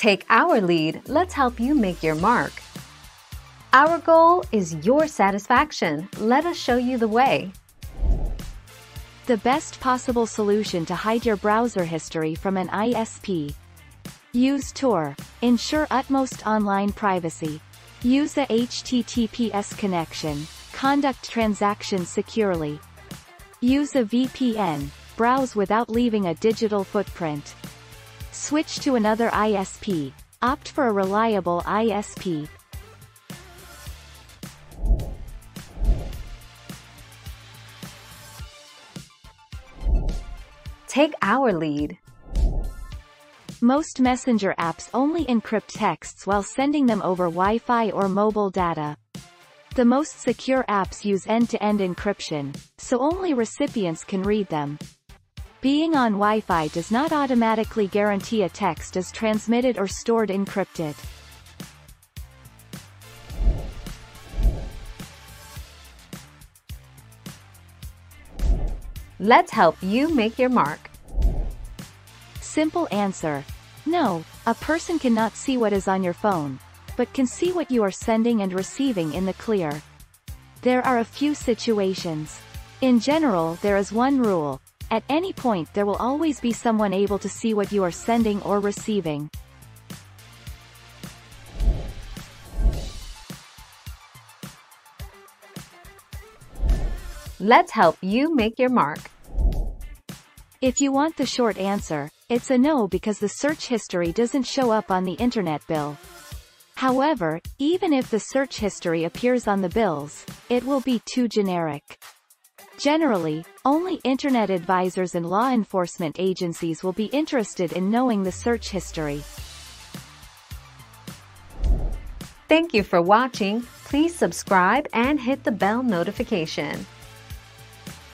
Take our lead, let's help you make your mark. Our goal is your satisfaction. Let us show you the way. The best possible solution to hide your browser history from an ISP. Use Tor. Ensure utmost online privacy. Use a HTTPS connection. Conduct transactions securely. Use a VPN. Browse without leaving a digital footprint. Switch to another ISP. Opt for a reliable ISP. Take our lead. Most messenger apps only encrypt texts while sending them over Wi-Fi or mobile data. The most secure apps use end-to-end -end encryption, so only recipients can read them. Being on Wi-Fi does not automatically guarantee a text is transmitted or stored encrypted. Let's help you make your mark. Simple answer. No, a person cannot see what is on your phone, but can see what you are sending and receiving in the clear. There are a few situations. In general there is one rule, at any point there will always be someone able to see what you are sending or receiving. Let's help you make your mark. If you want the short answer, it's a no because the search history doesn't show up on the internet bill. However, even if the search history appears on the bills, it will be too generic. Generally, only Internet advisors and law enforcement agencies will be interested in knowing the search history. Thank you for watching. Please subscribe and hit the bell notification.